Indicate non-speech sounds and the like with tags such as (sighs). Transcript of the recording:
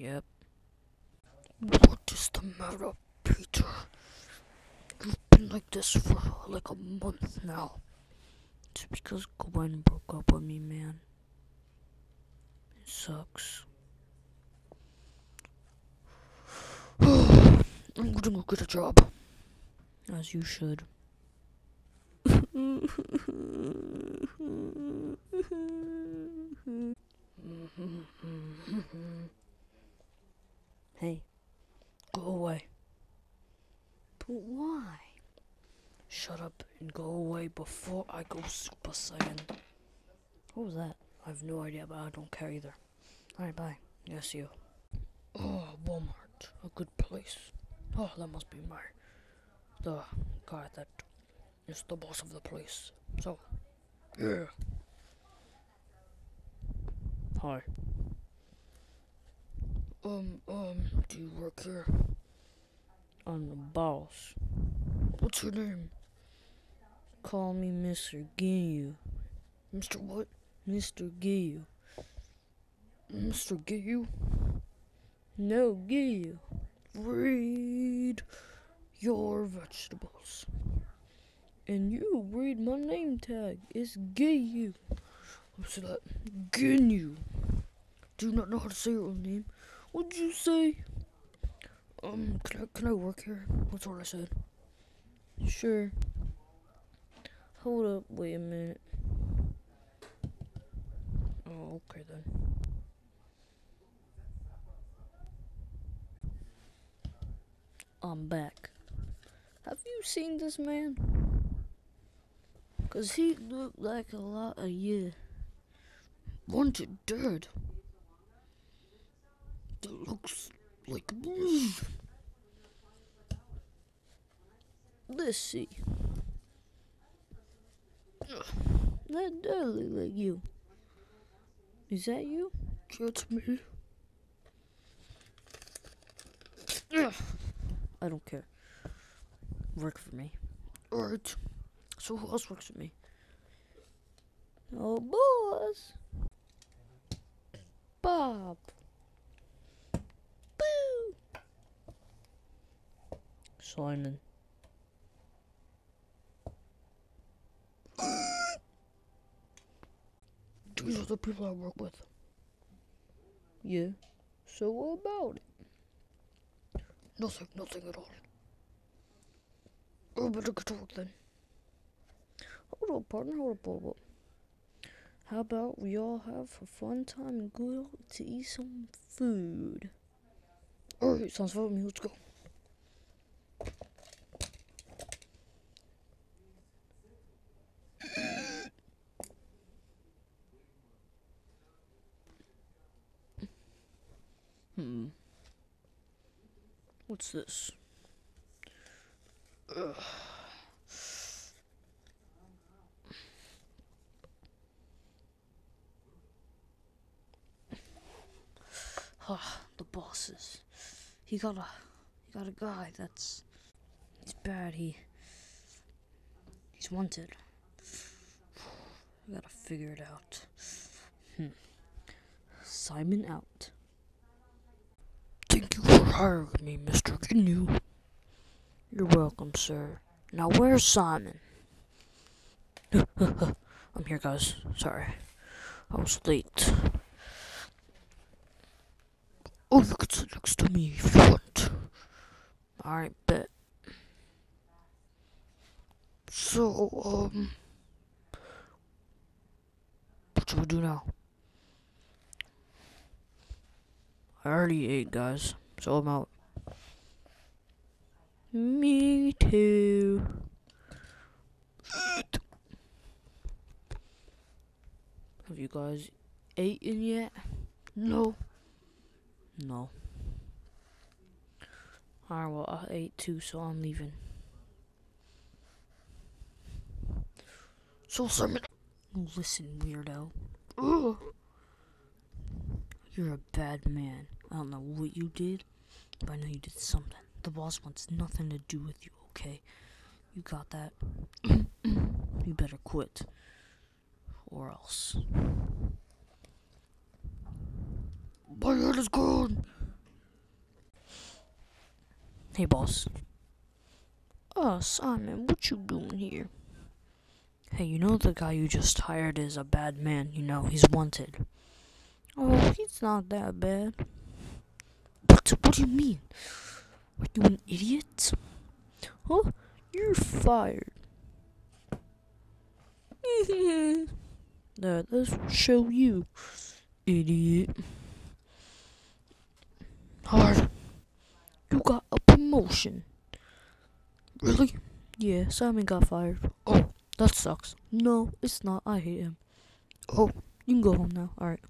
Yep. What is the matter, Peter? You've been like this for like a month now. It's because Gwen broke up with me, man. It sucks. (sighs) I'm gonna go get a job. As you should. (laughs) Shut up and go away before I go Super Saiyan. What was that? I have no idea, but I don't care either. Alright, bye. Yes, you. Oh, Walmart. A good place. Oh, that must be my. The guy that is the boss of the place. So, yeah. Hi. Um, um, do you work here? I'm the boss. What's your name? Call me Mr. Giyu. Mr. What? Mr. Giyu. Mr. Giyu? No, Giyu. Read your vegetables. And you read my name tag. It's Giyu. What's that? Ginyu. Do you not know how to say your own name? What'd you say? Um, can I, can I work here? That's what I said. Sure. Hold up, wait a minute. Oh, okay then. I'm back. Have you seen this man? Cause he looked like a lot of you. Wanted dead. That looks like me. Let's see. That does look like you. Is that you? That's me. I don't care. Work for me. Alright. So who else works for me? Oh, boss. Bob. Boo. Simon. These are the people I work with. Yeah. So what about it? Nothing, nothing at all. I better get to work then. Hold up, partner, hold up, hold up. How about we all have a fun time and go out to eat some food? Alright, sounds fun with me, let's go. Hmm. What's this? Ugh. (sighs) Ah, the bosses. He got a he got a guy that's he's bad. He he's wanted. (sighs) I gotta figure it out. Hmm. Simon out. Thank you for hiring me, Mr. Ginyu. You're welcome, sir. Now where's Simon? (laughs) I'm here, guys. Sorry. I was late. Oh, you can sit next to me if you want. Alright, bet. So, um. What should we do now? I already ate, guys. So I'm out. Me too. Have you guys eaten yet? No. No. Alright, well, I ate too, so I'm leaving. So, Simon. Listen, weirdo. Ugh. You're a bad man. I don't know what you did, but I know you did something. The boss wants nothing to do with you, okay? You got that? (clears throat) you better quit. Or else. My head is gone! Hey, boss. Uh, Simon, what you doing here? Hey, you know the guy you just hired is a bad man, you know, he's wanted. Oh, he's not that bad. What, what do you mean? Are you an idiot? Huh? You're fired. (laughs) that, let's show you, idiot. Hard. You got a promotion. Really? Yeah, Simon got fired. Oh, that sucks. No, it's not. I hate him. Oh, you can go home now. Alright.